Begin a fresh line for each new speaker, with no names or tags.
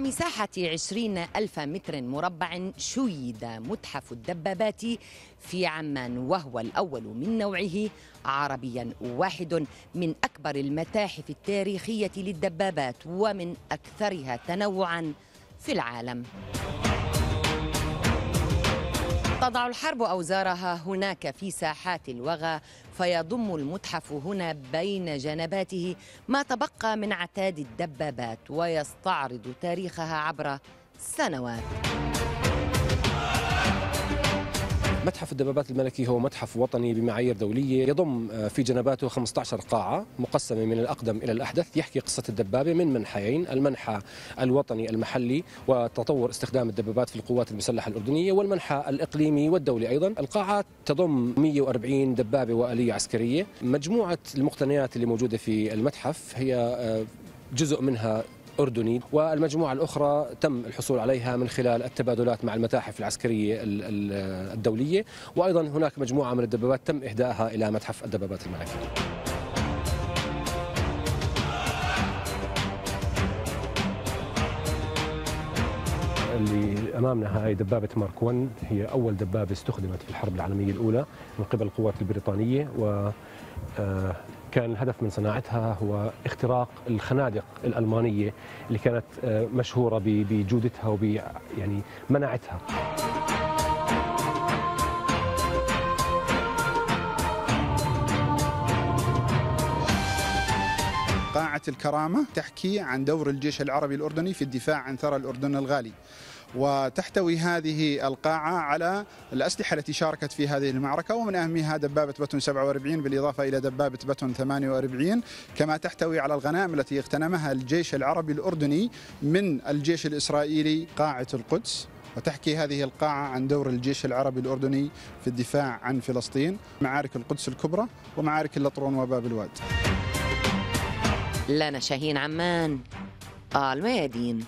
مساحة عشرين ألف متر مربع شيد متحف الدبابات في عمان وهو الأول من نوعه عربيا واحد من أكبر المتاحف التاريخية للدبابات ومن أكثرها تنوعا في العالم. تضع الحرب أوزارها هناك في ساحات الوغى فيضم المتحف هنا بين جنباته ما تبقى من عتاد الدبابات ويستعرض تاريخها عبر سنوات.
متحف الدبابات الملكي هو متحف وطني بمعايير دولية. يضم في جنباته 15 قاعة مقسمة من الأقدم إلى الأحدث. يحكي قصة الدبابة من منحيين المنحى الوطني المحلي وتطور استخدام الدبابات في القوات المسلحة الأردنية والمنحى الإقليمي والدولي أيضا. القاعات تضم 140 دبابة وآلية عسكرية. مجموعة المقتنيات اللي موجودة في المتحف هي جزء منها أردني والمجموعة الأخرى تم الحصول عليها من خلال التبادلات مع المتاحف العسكرية الدولية وأيضا هناك مجموعة من الدبابات تم إهدائها إلى متحف الدبابات الملكي اللي أمامنا هاي دبابة مارك 1 هي أول دبابة استخدمت في الحرب العالمية الأولى من قبل القوات البريطانية و كان الهدف من صناعتها هو اختراق الخنادق الألمانية اللي كانت مشهورة بجودتها وب يعني مناعتها.
قاعة الكرامة تحكي عن دور الجيش العربي الأردني في الدفاع عن ثرى الأردن الغالي. وتحتوي هذه القاعة على الأسلحة التي شاركت في هذه المعركة ومن أهمها دبابة بتون 47 بالإضافة إلى دبابة بتون 48 كما تحتوي على الغنائم التي اغتنمها الجيش العربي الأردني من الجيش الإسرائيلي قاعة القدس. وتحكي هذه القاعة عن دور الجيش العربي الأردني في الدفاع عن فلسطين معارك القدس الكبرى ومعارك اللطرون وباب الواد.
لنا شاهين عمان الميادين